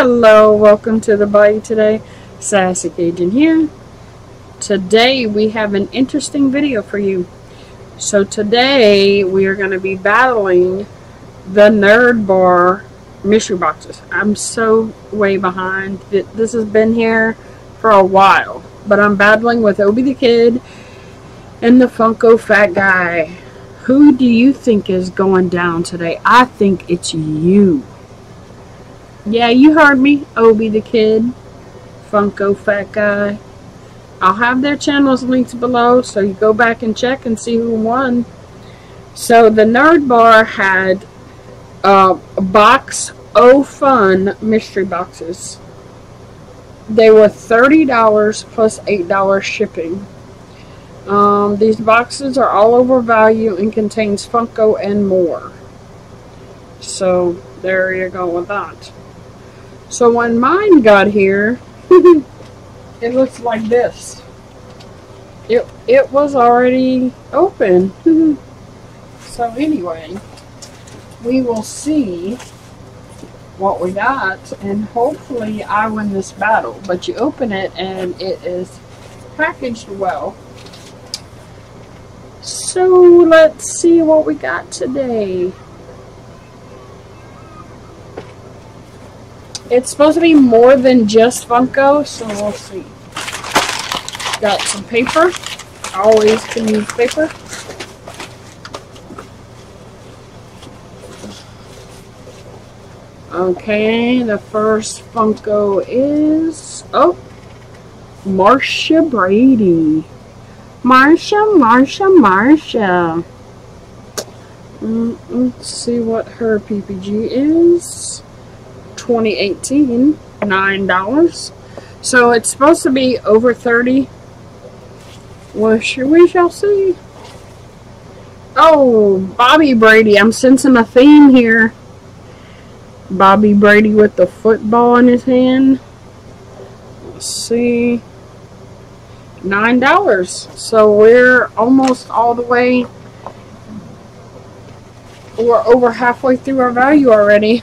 Hello, welcome to the Bayou today. Sassy Cajun here. Today we have an interesting video for you. So today we are going to be battling the Nerd Bar mystery boxes. I'm so way behind. This has been here for a while. But I'm battling with Obe the Kidd and the Funko Fat Guy. Who do you think is going down today? I think it's you. Yeah, you heard me. Obe the Kidd, Funko Fat Guy. I'll have their channels linked below, so you go back and check and see who won. So the Nerd Bar had uh, box O Fun mystery boxes. They were $30 plus $8 shipping. Um, these boxes are all over value and contains Funko and more. So there you go with that. So when mine got here, it looks like this. It, it was already open. so anyway, we will see what we got and hopefully I win this battle. But you open it and it is packaged well. So let's see what we got today. It's supposed to be more than just Funko, so we'll see. Got some paper. Always can use paper. Okay, the first Funko is... Oh! Marcia Brady. Marcia, Marcia, Marcia. Mm, let's see what her PPG is. 2018, $9. So it's supposed to be over 30 Well, we shall see. Oh, Bobby Brady. I'm sensing a theme here. Bobby Brady with the football in his hand. Let's see. $9. So we're almost all the way. We're over halfway through our value already.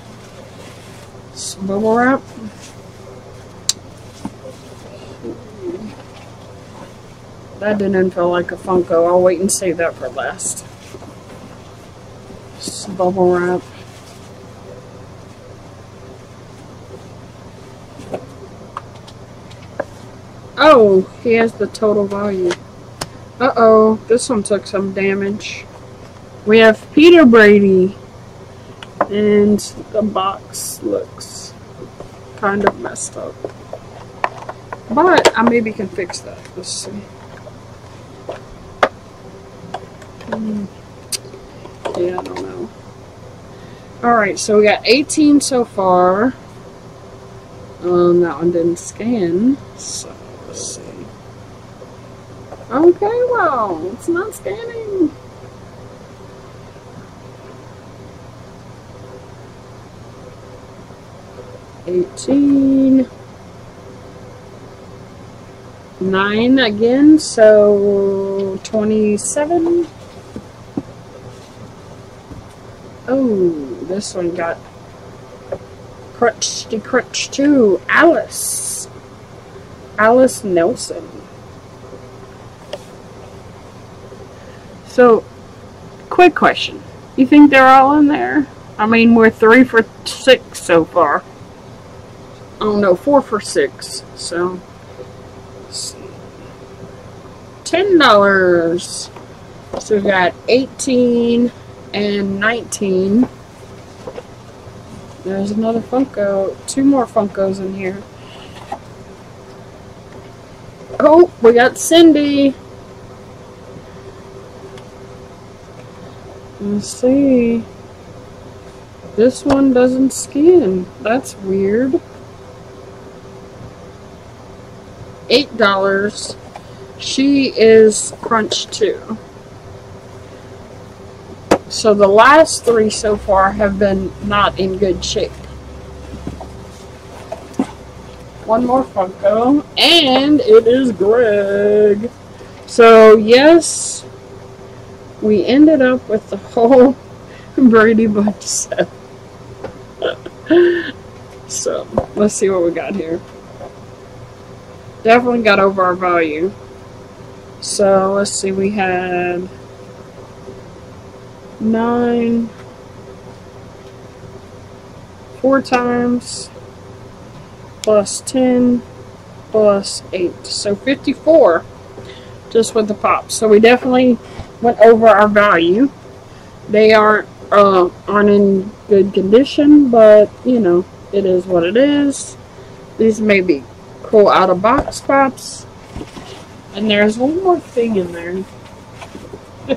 Some bubble wrap. That didn't feel like a Funko. I'll wait and save that for last. Some bubble wrap. Oh, he has the total value. Uh-oh, this one took some damage. We have Peter Brady. And the box looks kind of messed up. But I maybe can fix that. Let's see. Hmm. Yeah, I don't know. Alright, so we got 18 so far. Um, that one didn't scan. So, let's see. Okay, well, it's not scanning. 18 9 again so 27 oh this one got crutchy crutch too. Alice. Alice Nelson. So quick question. You think they're all in there? I mean we're three for six so far oh no, four for six. So, ten dollars. So we've got eighteen and nineteen. There's another Funko. Two more Funkos in here. Oh, we got Cindy. Let's see. This one doesn't skin. That's weird. $8. She is crunch too. So the last three so far have been not in good shape. One more Funko, and it is Greg. So yes, we ended up with the whole Brady Bunch set. So, let's see what we got here. Definitely got over our value. So, let's see, we had nine, four times, plus 10, plus 8. So 54 just with the pops. So we definitely went over our value. They aren't, uh, aren't in good condition, but, you know, it is what it is. These may be cool out-of-box pops. And there's one more thing in there.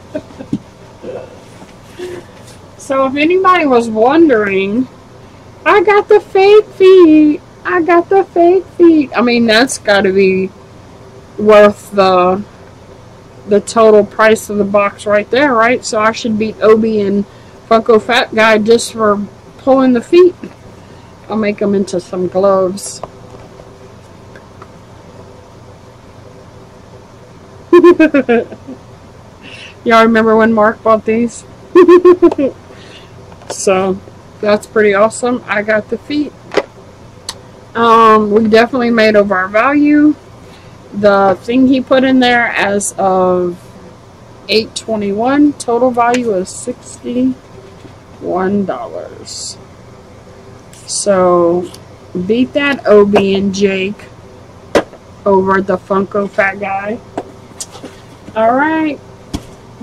so if anybody was wondering, I got the fake feet. I got the fake feet. I mean, that's got to be worth the the total price of the box right there, right? So I should beat Obe and Funko Fat Guy just for pulling the feet. I'll make them into some gloves. Y'all remember when Mark bought these? so, that's pretty awesome. I got the feet. Um, we definitely made over our value. The thing he put in there as of 821 total value is $61. So beat that Obe and Jake over the Funko Fat Guy. Alright.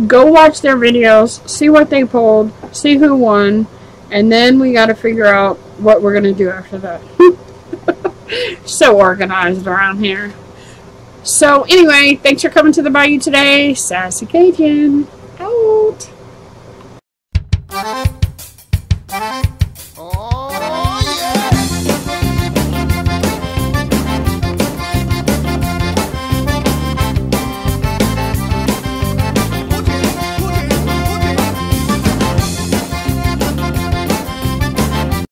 Go watch their videos, see what they pulled, see who won, and then we gotta figure out what we're gonna do after that. so organized around here. So anyway, thanks for coming to the Bayou today. Sassy Cajun.